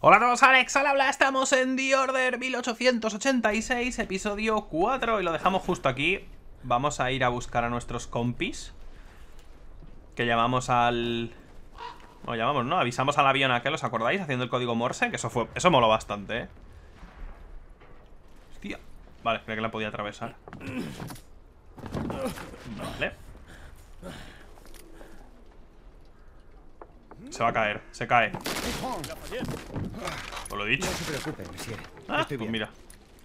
Hola a todos, Alex al habla, estamos en The Order 1886, episodio 4 y lo dejamos justo aquí. Vamos a ir a buscar a nuestros compis que llamamos al... No llamamos, ¿no? Avisamos al avión aquel, ¿os acordáis? Haciendo el código Morse, que eso fue... Eso moló bastante, ¿eh? Hostia. Vale, creía que la podía atravesar. Vale. Se va a caer, se cae. Os lo he dicho. No se. Ah, pues mira,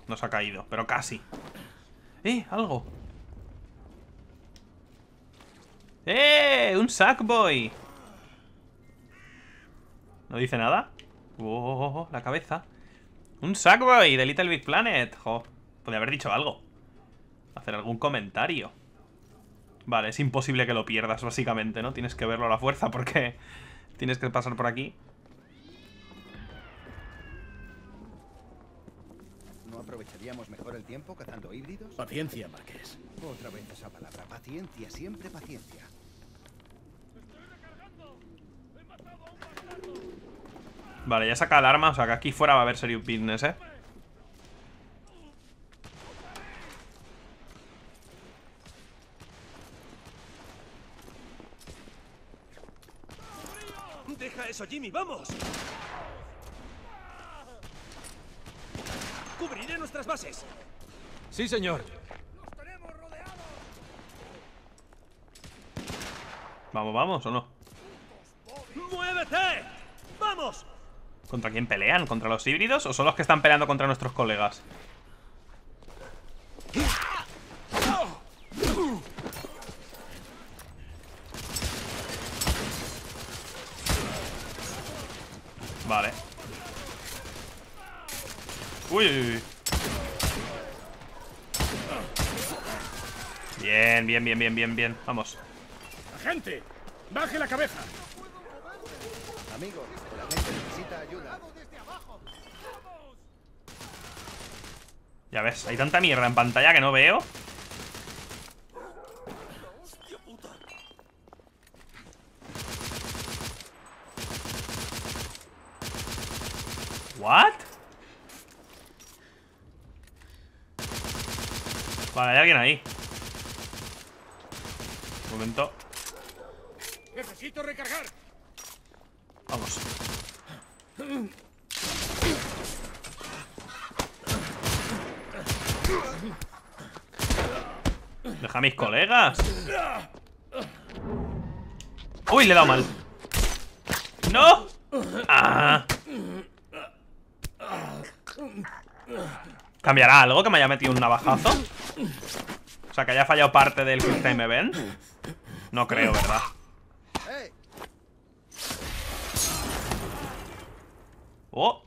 nos ha caído, pero casi. ¡Eh! ¡Algo! ¡Eh! ¡Un Sackboy! ¿No dice nada? ¡Oh! La cabeza. ¡Un Sackboy de Little Big Planet! ¡Jo! Podría haber dicho algo. Hacer algún comentario. Vale, es imposible que lo pierdas, básicamente, ¿no? Tienes que verlo a la fuerza porque tienes que pasar por aquí. ¿No aprovecharíamos mejor el tiempo cazando híbridos? Paciencia, Marqués. Otra vez esa palabra. Paciencia, siempre paciencia. Vale, ya saca el arma, o sea que aquí fuera va a haber serious business, ¿eh? Deja eso, Jimmy, vamos. Cubriré nuestras bases. Sí, señor. Vamos, vamos, ¿o no? ¡Muévete! ¡Vamos! ¿Contra quién pelean? ¿Contra los híbridos o son los que están peleando contra nuestros colegas? Vale. Uy, uy, uy. Bien, bien, bien, bien, bien, bien. Vamos. ¡Agente! ¡Baje la cabeza! Amigos, la gente necesita ayuda. Ya ves, hay tanta mierda en pantalla que no veo. ¿What? Vale, hay alguien ahí. Un momento. ¡Necesito recargar! Vamos. Deja a mis colegas. Uy, le he dado mal. ¡No! Ah. ¿Cambiará algo que me haya metido un navajazo? O sea, que haya fallado parte del Quick Time Event. No creo, ¿verdad? Oh,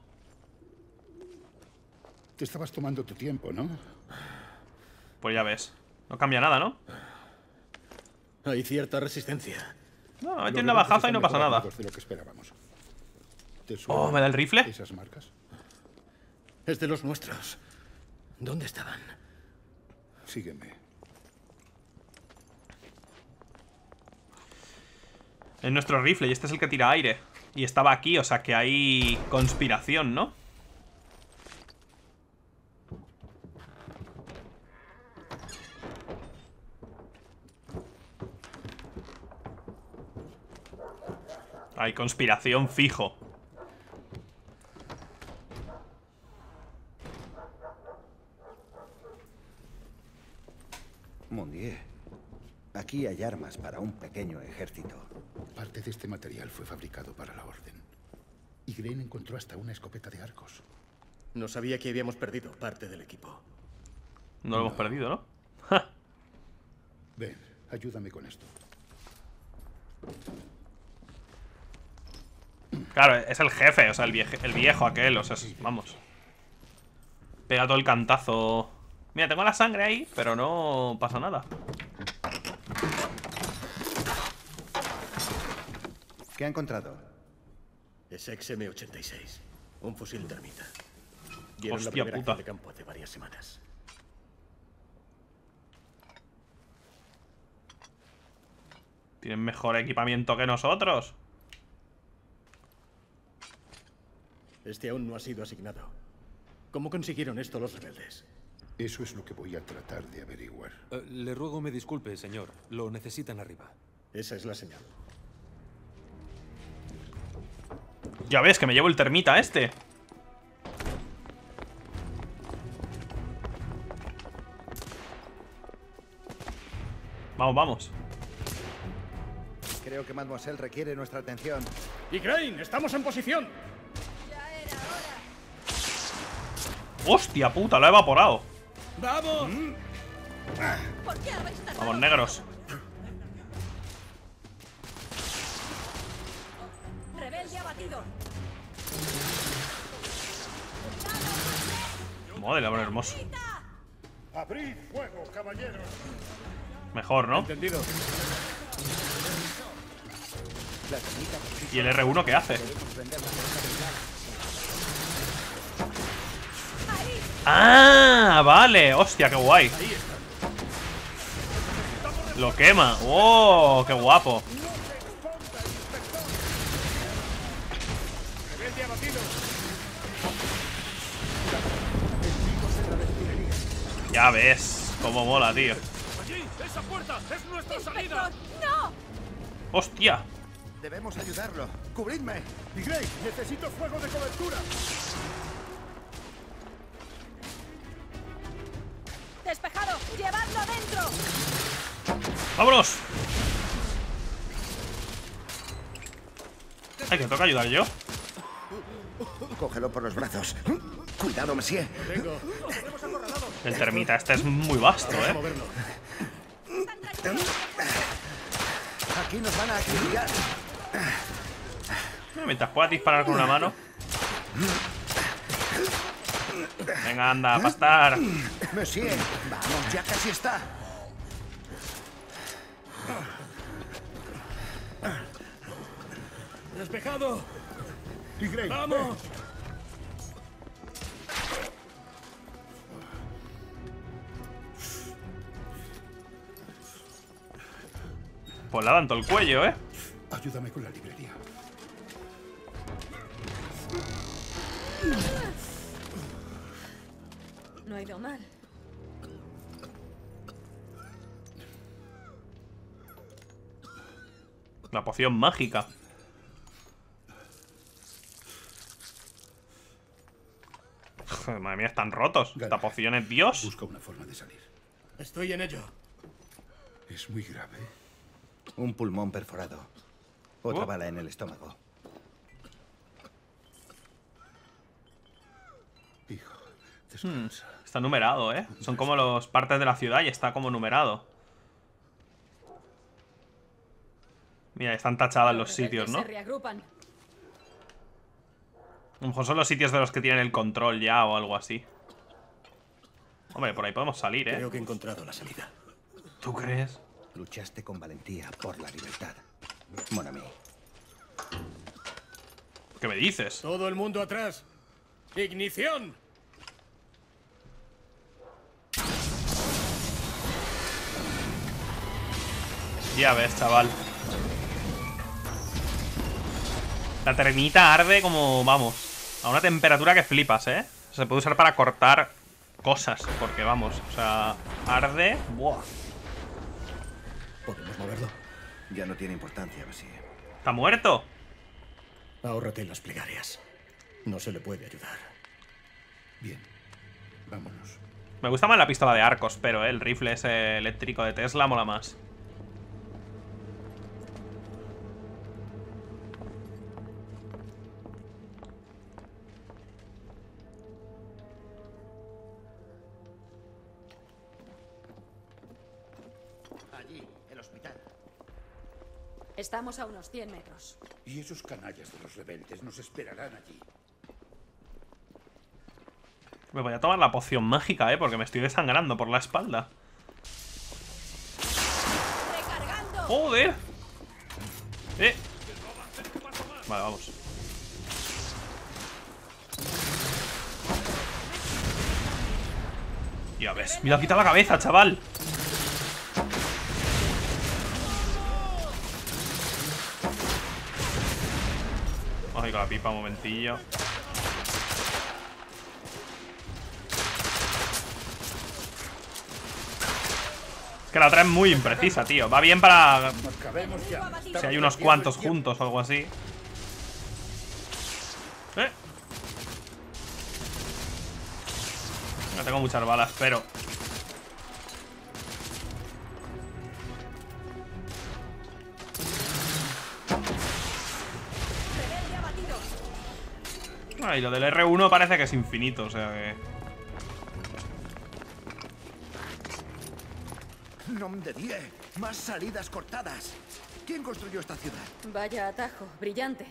Te estabas tomando tu tiempo, ¿no? pues ya ves. No cambia nada, ¿no? Hay cierta resistencia. No, me Los metí un relojes navajazo y no pasa nada. de lo que esperábamos. ¿Te Oh, ¿me da el rifle? ¿Esas marcas? Es de los nuestros. ¿Dónde estaban? Sígueme. Es nuestro rifle y este es el que tira aire. Y estaba aquí, o sea que hay conspiración, ¿no? Hay conspiración fijo. Mondier. Aquí hay armas para un pequeño ejército. Parte de este material fue fabricado para la Orden. Y Green encontró hasta una escopeta de arcos. No sabía que habíamos perdido parte del equipo. No lo hemos perdido, ¿no? Ven, ayúdame con esto. Claro, es el jefe, o sea, el, vieje- el viejo aquel, o sea, es- vamos. Pega todo el cantazo. Mira, tengo la sangre ahí, pero no pasa nada. ¿Qué ha encontrado? Es XM86. Un fusil termita. Dieron Hostia la puta. de campo hace varias semanas. Tienen mejor equipamiento que nosotros. Este aún no ha sido asignado. ¿Cómo consiguieron esto los rebeldes? Eso es lo que voy a tratar de averiguar. Eh, le ruego me disculpe, señor. Lo necesitan arriba. Esa es la señal. Ya ves que me llevo el termita este. Vamos, vamos. Creo que Mademoiselle requiere nuestra atención. ¡Y Crane! ¡Estamos en posición! ¡Hostia puta! Lo ha evaporado. ¡Vamos! ¿Por qué habéis Vamos, negros. Madre, amor hermoso. ¡Abrid fuego, caballeros! Mejor, ¿no? Entendido. La ¿Y el R1 qué hace? la. ¡Ah! Vale. Hostia, qué guay. Lo quema. ¡Oh! ¡Qué guapo! Ya ves. Cómo mola, tío. ¡Allí! ¡Esa puerta! ¡Es nuestra ¡Inspector! ¡No! ¡Hostia! Debemos ayudarlo. ¡Cubridme! ¡Y Grey! ¡Necesito fuego de cobertura! ¡Despejado! ¡Llevadlo adentro! ¡Vámonos! Ay, que toca ayudar yo. Cógelo por los brazos. Cuidado, monsieur. Tengo. El termita este es muy vasto, ¿eh? Aquí nos van a acribillar. Mientras puedas disparar con una mano. Venga, anda, a pastar. Monsieur, vamos, ya casi está. ¡Despejado! ¡Vamos! Pues le dan todo el cuello, ¿eh? Ayúdame con la librería. No ha ido mal. La poción mágica. Madre mía, están rotos. Esta poción es Dios. Busca una forma de salir. Estoy en ello. Es muy grave. Un pulmón perforado. Otra Oh. bala en el estómago. Hijo, descansa. Está numerado, ¿eh? Son como los partes de la ciudad y está como numerado. Mira, están tachadas los sitios, ¿no? A lo mejor son los sitios de los que tienen el control ya o algo así. Hombre, por ahí podemos salir, ¿eh? Creo que he encontrado la salida. ¿Tú crees? Luchaste con valentía por la libertad. Mon ami. ¿Qué me dices? ¡Todo el mundo atrás! ¡Ignición! Ya ves, chaval. La termita arde como, vamos, a una temperatura que flipas, ¿eh? Se puede usar para cortar cosas, porque vamos, o sea, arde... Buah. ¿Podemos moverlo? Ya no tiene importancia, monsieur. ¿Está muerto? Ahórrate las plegarias. No se le puede ayudar. Bien, vámonos. Me gusta más la pistola de arcos, pero ¿eh? el rifle ese eléctrico de Tesla mola más. Estamos a unos 100 metros. Y esos canallas de los rebeldes nos esperarán allí. Me voy a tomar la poción mágica, ¿eh? Porque me estoy desangrando por la espalda. ¡Recargando! ¡Joder! ¡Eh! Vale, vamos. Ya ves, me lo ha quitado la cabeza, chaval. la pipa un momentillo. Es que la otra es muy imprecisa, tío. Va bien para... Si hay unos cuantos juntos o algo así. ¿Eh? No tengo muchas balas, pero... y lo del R1 parece que es infinito, o sea que... ¡Nom de die! ¡Más salidas cortadas! ¿Quién construyó esta ciudad? Vaya atajo, brillante.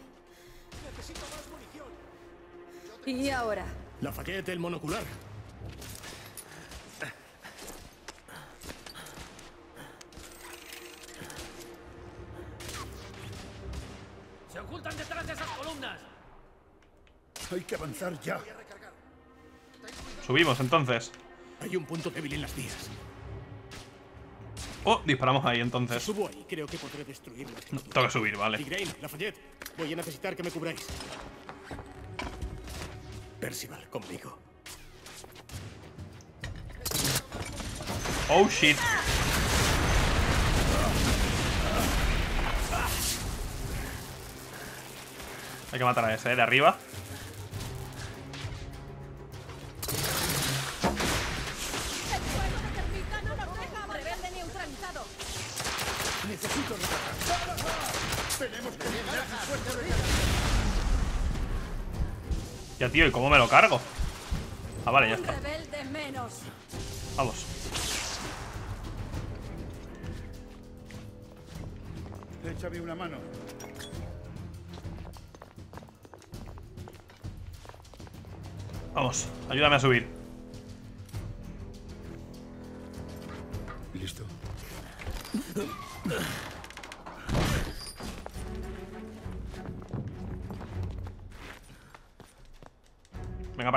Y ahora, Lafayette, el monocular. ¡Se ocultan detrás de esas columnas! Hay que avanzar ya. Subimos entonces. Hay un punto débil en las vías. Oh, disparamos ahí entonces. Subo ahí, creo que podré. No, tengo que subir, vale. Grain, Lafayette, voy a necesitar que me cubráis. Percival, conmigo. Oh shit. Hay que matar a ese, ¿eh? De arriba. Tío, ¿y cómo me lo cargo? Ah, vale, ya está. Vamos. Échame una mano. Vamos, ayúdame a subir.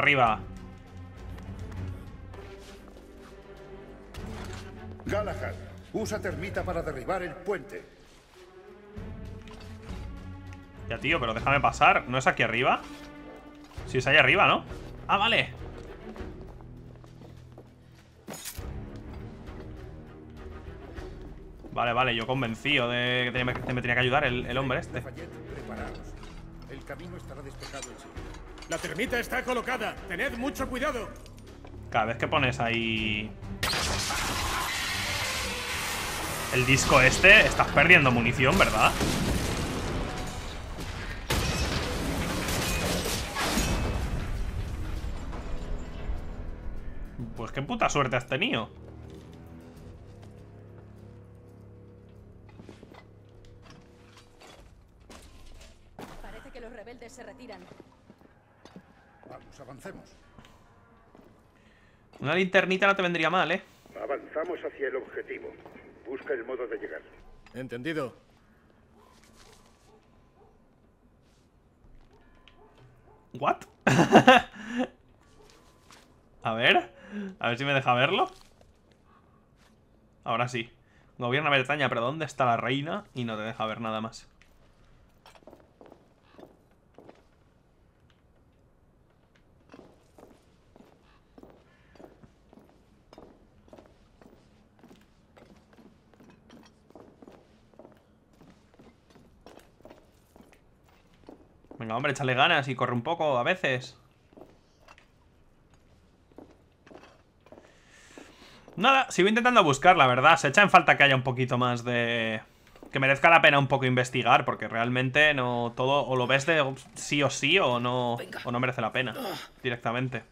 Arriba. Galahad, usa termita para derribar el puente. Ya, tío, pero déjame pasar. ¿No es aquí arriba? Sí, es ahí arriba, ¿no? Ah, vale. Vale, vale, yo convencido de que me tenía que ayudar el, el hombre este. El camino estará despejado enseguida. La termita está colocada. Tened mucho cuidado. Cada vez que pones ahí... El disco este, estás perdiendo munición, ¿verdad? Pues qué puta suerte has tenido. Parece que los rebeldes se retiran. Vamos, avancemos. Una linternita no te vendría mal, ¿eh? Avanzamos hacia el objetivo. Busca el modo de llegar. Entendido. ¿What? a ver. A ver si me deja verlo. Ahora sí. Gobierna Bretaña, pero ¿dónde está la reina? Y no te deja ver nada más. Venga, hombre, échale ganas y corre un poco a veces. Nada, sigo intentando buscar, la verdad. Se echa en falta que haya un poquito más de... Que merezca la pena un poco investigar, porque realmente no todo... O lo ves de sí o sí o no, o no merece la pena directamente.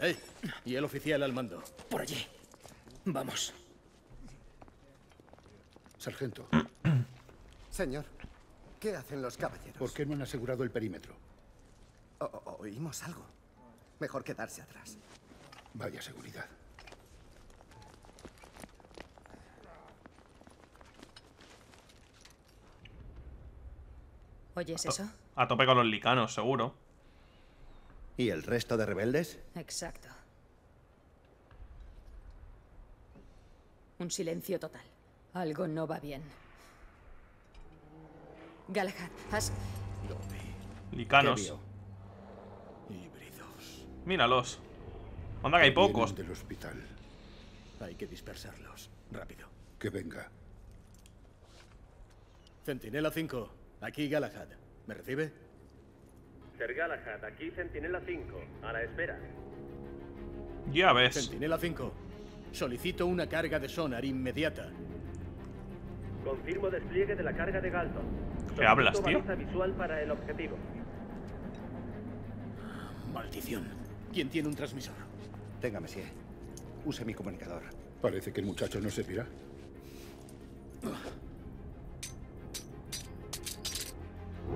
¡Ey! Y el oficial al mando. Por allí. Vamos. Sargento, Señor, ¿qué hacen los caballeros? ¿por qué no han asegurado el perímetro? O- o- oímos algo. Mejor quedarse atrás. Vaya seguridad. ¿Oyes eso? A tope con los licanos, seguro. ¿Y el resto de rebeldes? Exacto. Un silencio total. Algo no va bien. Galahad, has... Licanos. Híbridos. Míralos. Onda que hay pocos. Del hospital. Hay que dispersarlos. Rápido. Que venga. Centinela 5. Aquí Galahad. ¿Me recibe? Ser Galahad, aquí Centinela 5. A la espera. Ya ves. Centinela 5. Solicito una carga de sonar inmediata. Confirmo despliegue de la carga de Galton. ¿Qué hablas, tío? visual para el objetivo. Maldición. ¿Quién tiene un transmisor? Tenga, Monsieur. Use mi comunicador. Parece que el muchacho no se pira.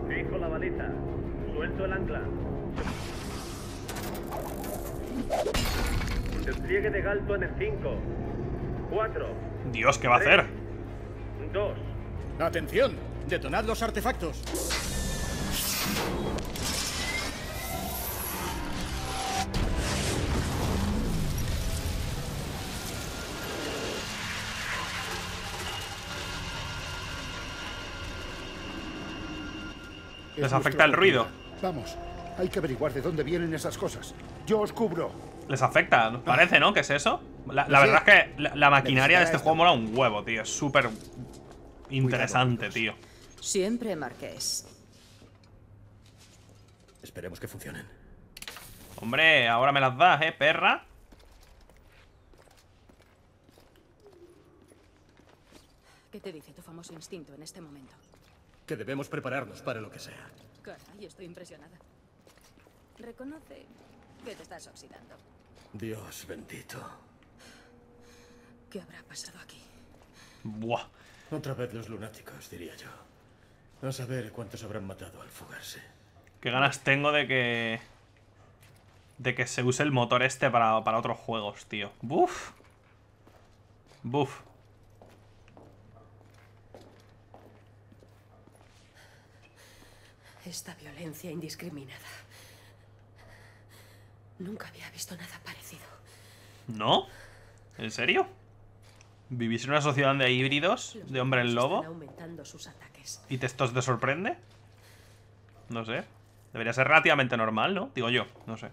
Fijo la baliza. Suelto el ancla. Despliegue de Galton en 5, 4, Dios, ¿qué va a hacer? 2, ¡Atención! ¡Detonad los artefactos! Es Les afecta el ruido. Vamos, hay que averiguar de dónde vienen esas cosas. Yo os cubro. Les afecta, ¿no? parece, ¿no? ¿Qué es eso? La, la verdad es que la, la maquinaria de este juego mola un huevo, tío. Es súper interesante, tío. Siempre marqués. Esperemos que funcionen. Hombre, ahora me las das, ¿eh, perra? ¿Qué te dice tu famoso instinto en este momento? Que debemos prepararnos para lo que sea. Caray, estoy impresionada. Reconoce que te estás oxidando. Dios bendito. ¿Qué habrá pasado aquí? Buah. Otra vez los lunáticos, diría yo. A saber cuántos habrán matado al fugarse. Qué ganas tengo de que... De que se use el motor este para, para otros juegos, tío. Buf. Buf. Esta violencia indiscriminada. Nunca había visto nada parecido. ¿No? ¿En serio? ¿Vivís en una sociedad de híbridos? ¿De hombre en lobo? están aumentando sus ataques. ¿Y esto te sorprende? No sé. Debería ser relativamente normal, ¿no? Digo yo, no sé.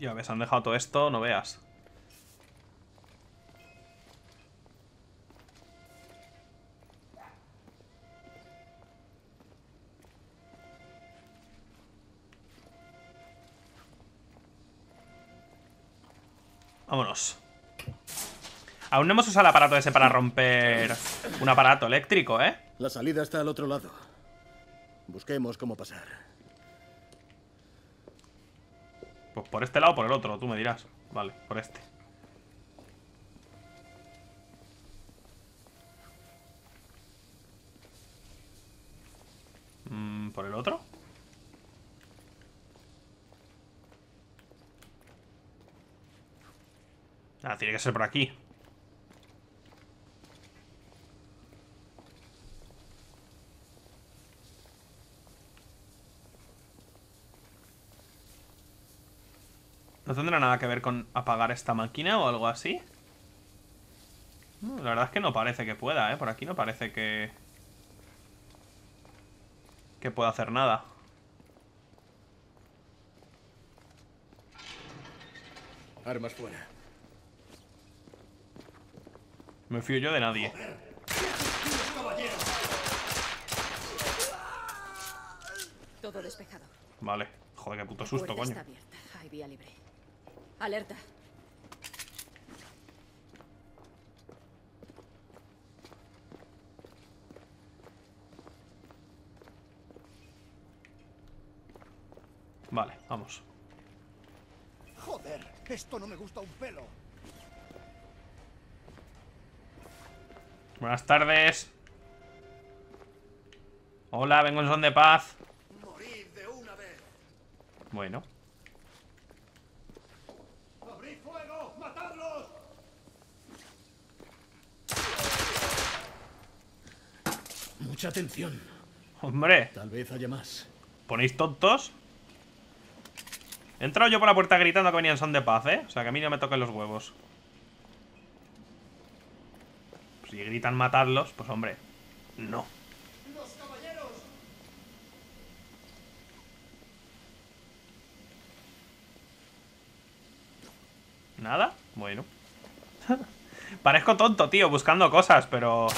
Ya ves, han dejado todo esto, no veas. Vámonos. Aún no hemos usado el aparato ese para romper un aparato eléctrico, ¿eh? La salida está al otro lado. Busquemos cómo pasar. Pues por este lado o por el otro, tú me dirás. Vale, por este. Mm, ¿Por el otro? Ah, tiene que ser por aquí. ¿No tendrá nada que ver con apagar esta máquina o algo así? No, la verdad es que no parece que pueda, ¿eh? Por aquí no parece que... Que pueda hacer nada. Armas fuera. Me fío yo de nadie. Todo despejado. Vale. Joder, qué puto susto, coño. está abierta. Hay vía libre. Alerta. Vale, vamos. Joder, esto no me gusta un pelo. Buenas tardes. Hola, vengo en son de paz. Morid de una vez. Bueno. ¡Abrid fuego! ¡Matadlos! Mucha atención. Hombre, Tal vez haya más. ¿ponéis tontos? He entrado yo por la puerta gritando que venían son de paz, ¿eh? O sea, que a mí no me toquen los huevos. Si gritan matarlos, pues hombre, no. ¿Nada? Bueno. Parezco tonto, tío, buscando cosas, pero...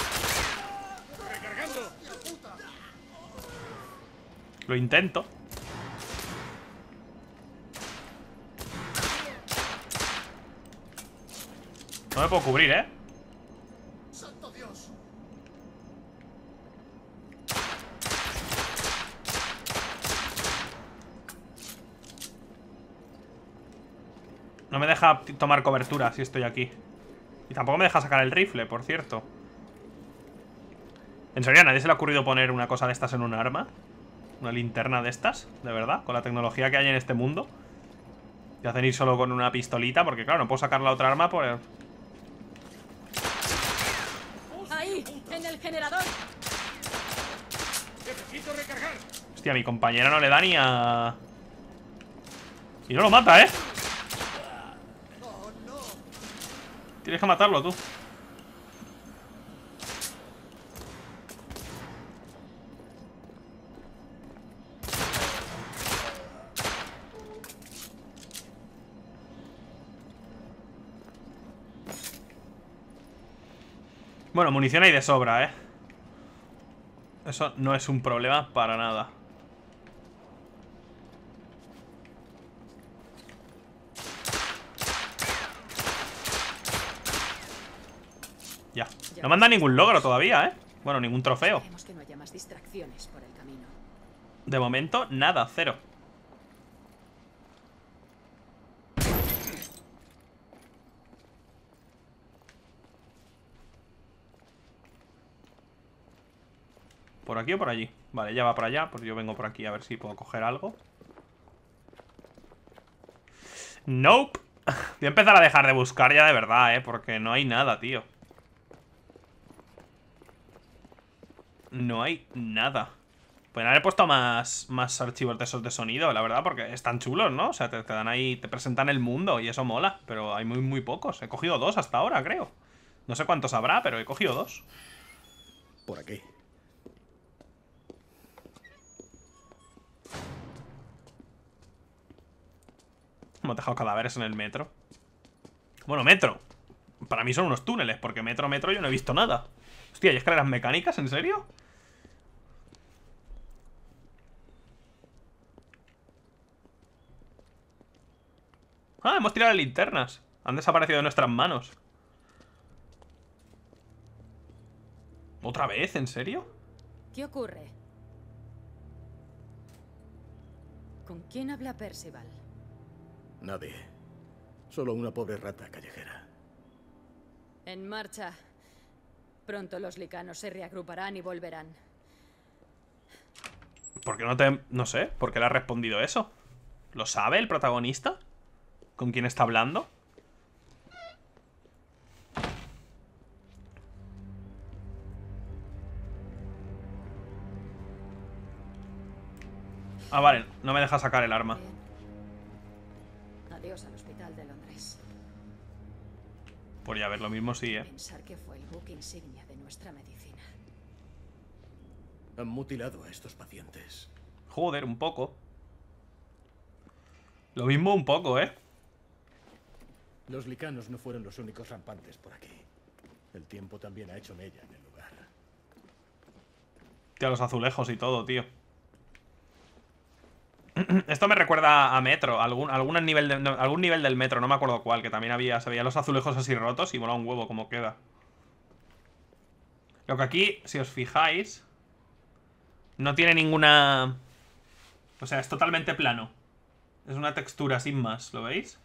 Lo intento. No me puedo cubrir, ¿eh? No me deja tomar cobertura si estoy aquí. Y tampoco me deja sacar el rifle, por cierto. ¿En serio a nadie se le ha ocurrido poner una cosa de estas en un arma? ¿Una linterna de estas? ¿De verdad? Con la tecnología que hay en este mundo. Y hacen ir solo con una pistolita, porque claro, no puedo sacar la otra arma por... el- ¡Ahí! ¡En el generador! Hostia, mi compañera no le da ni a... Y no lo mata, ¿eh? Tienes que matarlo tú. Bueno, munición hay de sobra, ¿eh? Eso no es un problema para nada. Ya. No manda ningún logro todavía, ¿eh? Bueno, ningún trofeo. De momento, nada, cero. ¿Por aquí o por allí? Vale, ya va por allá, pues yo vengo por aquí a ver si puedo coger algo. Nope. Voy a empezar a dejar de buscar ya de verdad, eh, porque no hay nada, tío. No hay nada. Pueden haber puesto más, más archivos de esos de sonido, la verdad, porque están chulos, ¿no? O sea, te dan ahí, te presentan el mundo y eso mola. Pero hay muy, muy pocos. He cogido dos hasta ahora, creo. No sé cuántos habrá, pero he cogido dos. Por aquí. Hemos dejado cadáveres en el metro. Bueno, metro. Para mí son unos túneles, porque metro, metro yo no he visto nada. Hostia, ¿y escaleras mecánicas? ¿En serio? Ah, hemos tirado linternas. Han desaparecido de nuestras manos. ¿Otra vez? ¿En serio? ¿Qué ocurre? ¿Con quién habla Percival? Nadie. Solo una pobre rata callejera. En marcha. Pronto los licanos se reagruparán y volverán. ¿Por qué no te...? No sé, ¿por qué le ha respondido eso? ¿Lo sabe el protagonista? ¿Con quién está hablando? Ah, vale, no me deja sacar el arma Adiós al hospital de Londres. Por ya ver, lo mismo sí, eh Pensar que fue el buque insignia de nuestra medicina. Han mutilado a estos pacientes. Joder, un poco Lo mismo un poco, eh Los licanos no fueron los únicos rampantes por aquí. El tiempo también ha hecho mella en el lugar. Tío, los azulejos y todo, tío Esto me recuerda a Metro, algún, algún, nivel algún nivel del Metro, no me acuerdo cuál, que también había, se veían los azulejos así rotos y mola un huevo como queda. Lo que aquí, si os fijáis, no tiene ninguna... O sea, es totalmente plano. Es una textura sin más, ¿lo veis?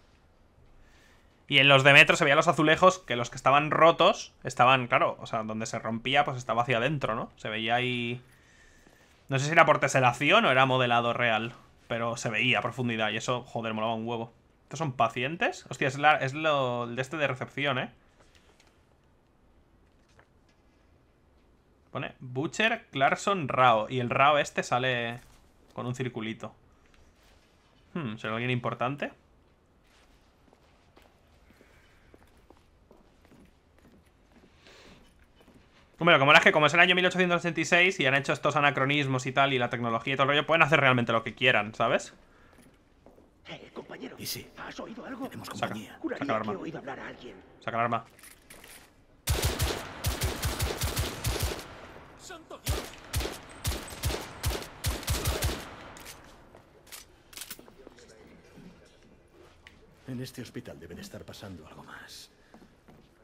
Y en los de Metro se veían los azulejos, que los que estaban rotos estaban, claro, o sea, donde se rompía pues estaba hacia adentro, ¿no? Se veía ahí... No sé si era por teselación o era modelado real. Pero se veía a profundidad y eso, joder, molaba un huevo. ¿Estos son pacientes? Hostia, es, la- es lo de este de recepción, ¿eh? Pone Butcher Clarkson Rao. Y el Rao este sale con un circulito. Hmm, ¿Será alguien importante? Bueno, como es que como es el año 1886 y han hecho estos anacronismos y tal, y la tecnología y todo el rollo, pueden hacer realmente lo que quieran, ¿sabes? Eh, compañero. ¿Y sí? ¿Has oído algo? Tenemos Saca, compañía. saca Juraría el arma. oído hablar a alguien. Saca el arma. En este hospital debe de estar pasando algo más.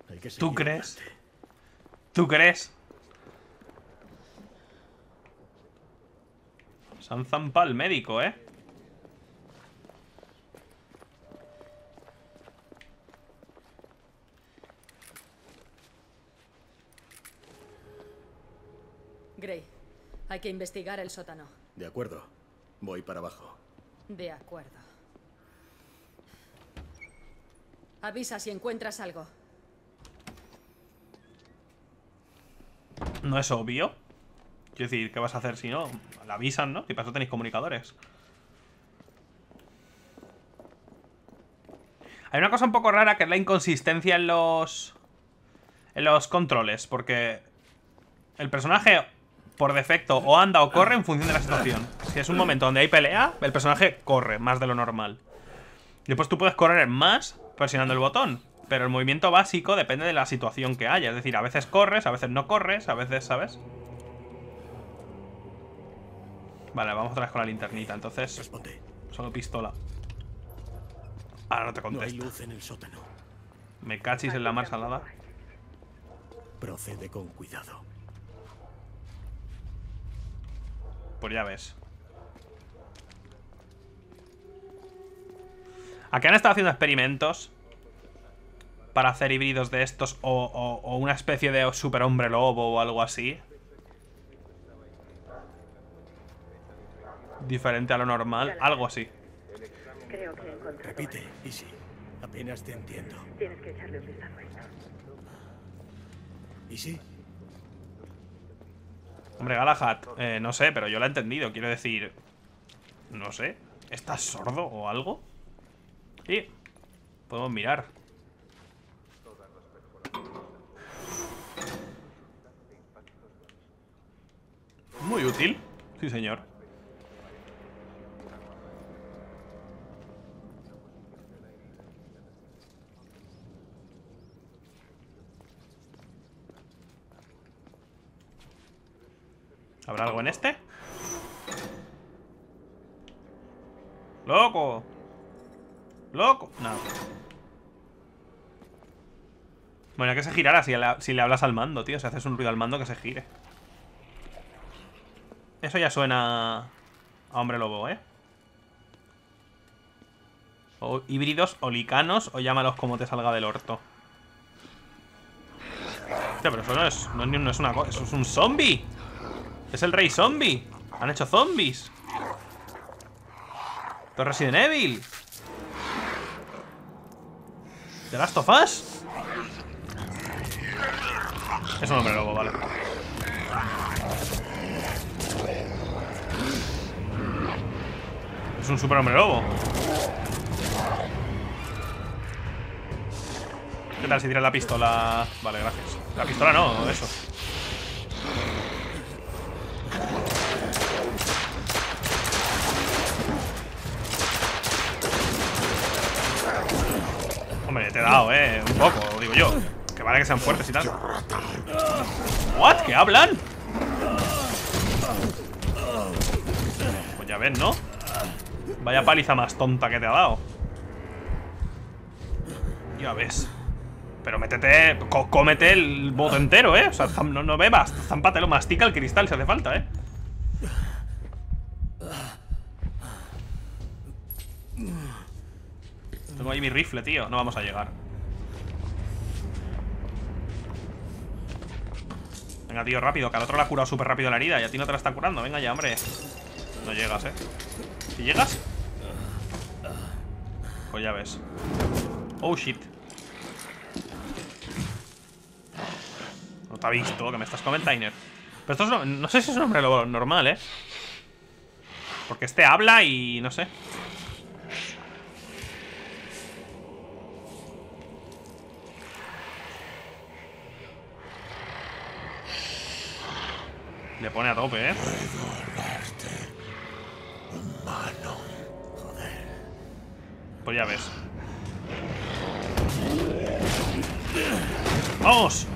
Hay que ¿Tú crees? adelante. ¿Tú crees? Se han zampado el médico, ¿eh? Gray, hay que investigar el sótano. De acuerdo. Voy para abajo. De acuerdo. Avisa si encuentras algo. No es obvio. Quiero decir, ¿qué vas a hacer si no? La avisan, ¿no? Y para eso tenéis comunicadores. Hay una cosa un poco rara que es la inconsistencia en los... En los controles, porque... El personaje, por defecto, o anda o corre en función de la situación. Si es un momento donde hay pelea, el personaje corre más de lo normal. Después tú puedes correr más presionando el botón. Pero el movimiento básico depende de la situación que haya. Es decir, a veces corres, a veces no corres, a veces, ¿sabes? Vale, vamos otra vez con la linternita. Entonces, Responde. solo pistola. Ahora no te No hay contesto. luz en el sótano. Me cachis en la mar salada. Procede con cuidado. Pues ya ves. Aquí han estado haciendo experimentos para hacer híbridos de estos o, o- o una especie de superhombre lobo o algo así. Diferente a lo normal, algo así. Creo que he encontrado. Repite, Easy. Apenas te entiendo. Tienes que echarle un vistazo a. ¿Easy? Hombre, Galahad, eh, no sé, pero yo lo he entendido. Quiero decir, no sé, ¿estás sordo o algo? Sí, podemos mirar. Muy útil, sí señor. ¿Habrá algo en este? ¡Loco! ¡Loco! Nada. Bueno, que se girara si le hablas al mando, tío. Si haces un ruido al mando, que se gire. Eso ya suena a hombre lobo, ¿eh? Híbridos, o licanos, o llámalos como te salga del orto. Hostia, pero eso no es, no no es una cosa, eso es un zombie. Es el rey zombie. Han hecho zombies. Esto es Resident Evil. ¿The Last of Us? Es un hombre lobo, vale. Es un super hombre lobo. ¿Qué tal si tiras la pistola? Vale, gracias. La pistola no, eso. Hombre, te he dado, eh. Un poco, digo yo. Que vale que sean fuertes y tal. ¿What? ¿Qué hablan? Pues ya ves, ¿no? Vaya paliza más tonta que te ha dado. Ya ves. Pero métete. cómete el bote entero, ¿eh? O sea, no, no bebas. Zámpatelo, mastica el cristal si hace falta, ¿eh? Tengo ahí mi rifle, tío. No vamos a llegar. Venga, tío, rápido. Que al otro le ha curado súper rápido la herida y a ti no te la está curando. Venga ya, hombre. No llegas, ¿eh? ¿Si llegas? Pues ya ves. Oh, shit. No te ha visto, que me estás container. Pero esto es, no, no sé si es un hombre normal, ¿eh? Porque este habla y no sé. Le pone a tope, ¿eh? Pues ya ves. ¡Vamos!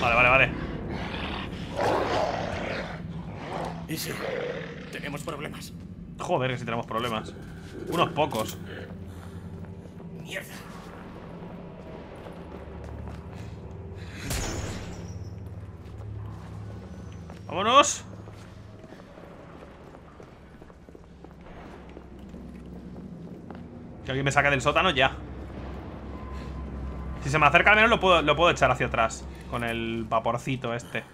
Vale, vale, vale. Y sí, tenemos problemas. Joder, que si tenemos problemas. Unos pocos. Mierda. ¡Vámonos! Que me saque del sótano ya. Si se me acerca al menos lo puedo, lo puedo echar hacia atrás. Con el vaporcito este.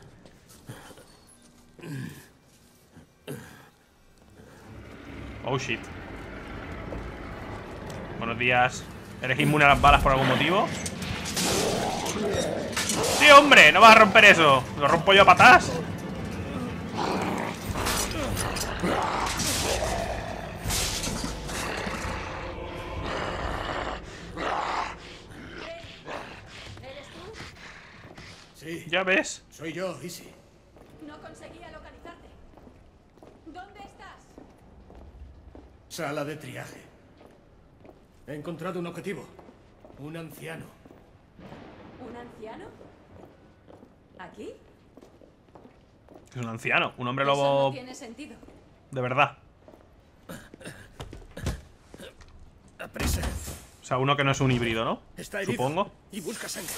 Oh shit. Buenos días. ¿Eres inmune a las balas por algún motivo? ¡Sí, hombre! ¡No vas a romper eso! ¿Lo rompo yo a patas? Sí, Ya ves. soy yo, Easy. No conseguía localizarte. ¿Dónde estás? Sala de triaje. He encontrado un objetivo. Un anciano. ¿Un anciano? ¿Aquí? Es un anciano, un hombre Eso lobo no tiene sentido. de verdad. Aprisa. O sea, uno que no es un híbrido, ¿no? Está herido. Supongo. Y busca sangre.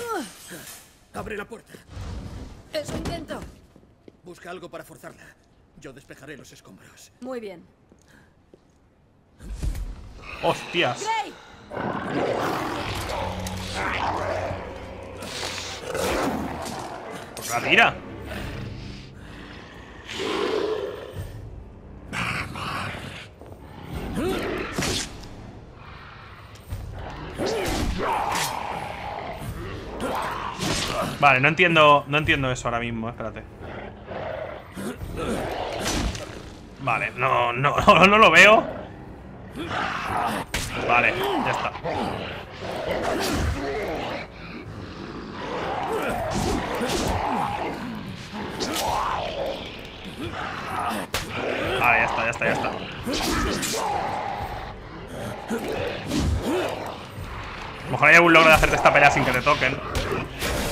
Abre la puerta. Eso intento. Busca algo para forzarla. Yo despejaré los escombros. Muy bien. ¡Hostias! ¡Gray! Pues la tira. Vale, no entiendo, no entiendo eso ahora mismo, espérate. Vale, no, no, no lo veo. Vale, ya está. Vale, ya está, ya está, ya está. A lo mejor hay algún logro de hacerte esta pelea sin que te toquen.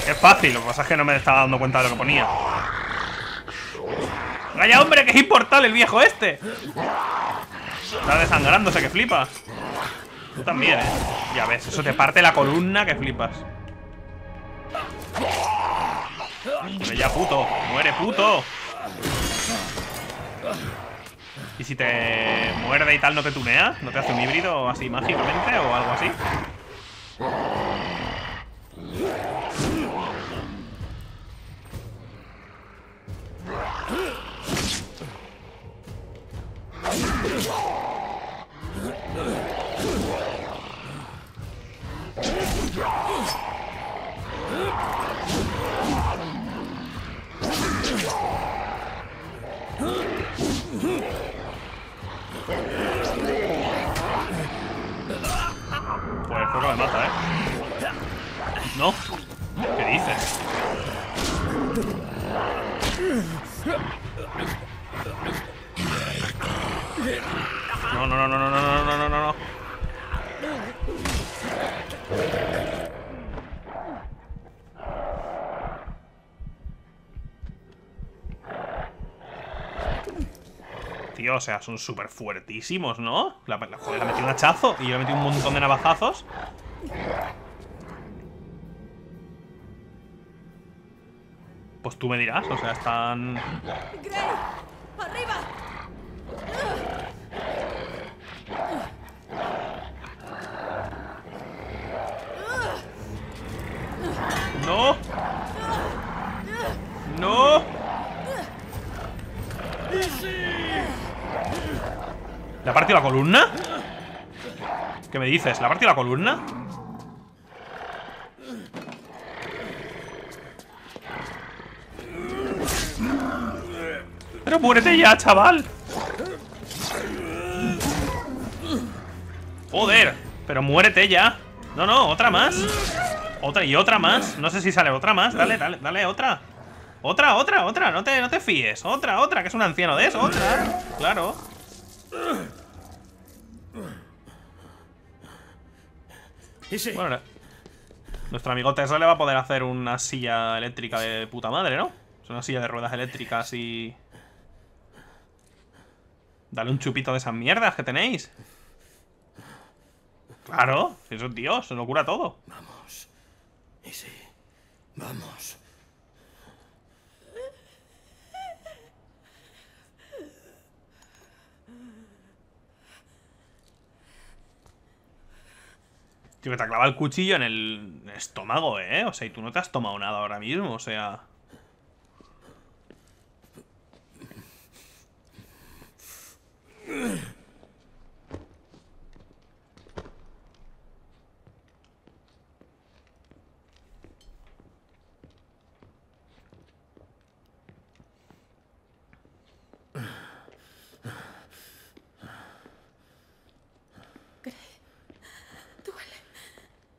Es fácil, lo que pasa es que no me estaba dando cuenta de lo que ponía. ¡Vaya hombre, que es inmortal el viejo este! Está desangrándose, que flipas. Tú también, eh. Ya ves, eso te parte la columna que flipas. Muere ya, puto. Muere, puto. ¿Y si te muerde y tal, no te tunea? ¿No te hace un híbrido así mágicamente o algo así? O sea, son súper fuertísimos, ¿no? La, la, joder, le metí un hachazo y yo le metí un montón de navajazos. Pues tú me dirás, o sea, están... ¿Le ha partido la columna? ¿Qué me dices? ¿Le ha partido la columna? Pero muérete ya, chaval. Joder Pero muérete ya. No, no, otra más. Otra y otra más. No sé si sale otra más. Dale, dale, dale, otra. Otra, otra, otra. No te, no te fíes. Otra, otra Que es un anciano de eso Otra Claro. Bueno, nuestro amigo Tesla le va a poder hacer una silla eléctrica de puta madre, ¿no? Es una silla de ruedas eléctricas y... Dale un chupito de esas mierdas que tenéis. Claro, si eso es Dios, se lo cura todo. Vamos. Y sí. Vamos. Tío, que te clava el cuchillo en el estómago, ¿eh? O sea, y tú no te has tomado nada ahora mismo, o sea...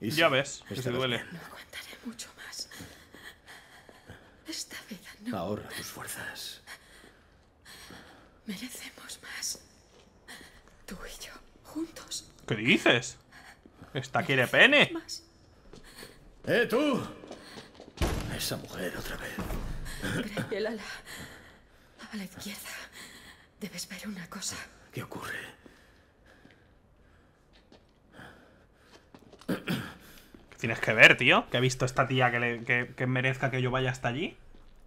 Y sí, Ya ves, que se duele. No aguantaré mucho más. Esta vida no. Ahorra tus fuerzas. Merecemos más. Tú y yo, juntos. ¿Qué dices? Esta quiere pene. Más. ¡Eh, tú! Esa mujer otra vez. Graciel, a la, a la izquierda. Debes ver una cosa. ¿Qué ocurre? Tienes que ver, tío? ¿Que ha visto esta tía que, le- que- que merezca que yo vaya hasta allí?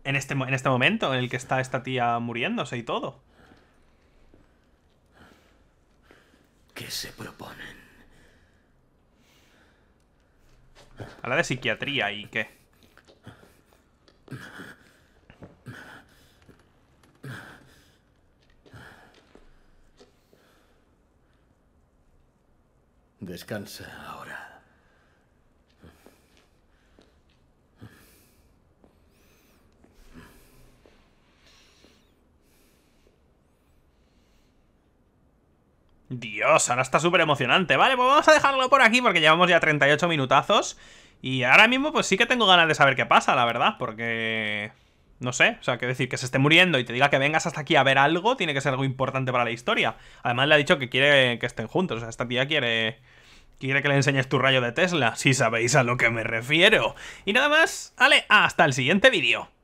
En este, en este momento en el que está esta tía muriéndose y todo. ¿Qué se proponen? Habla de psiquiatría y qué. Descansa ahora. Dios, ahora está súper emocionante. Vale, pues vamos a dejarlo por aquí porque llevamos ya 38 minutazos. Y ahora mismo pues sí que tengo ganas de saber qué pasa, la verdad, porque... No sé, o sea, que decir que se esté muriendo y te diga que vengas hasta aquí a ver algo, tiene que ser algo importante para la historia. Además le ha dicho que quiere que estén juntos, o sea, esta tía quiere... Quiere que le enseñes tu rayo de Tesla, si sabéis a lo que me refiero. Y nada más, vale, hasta el siguiente vídeo.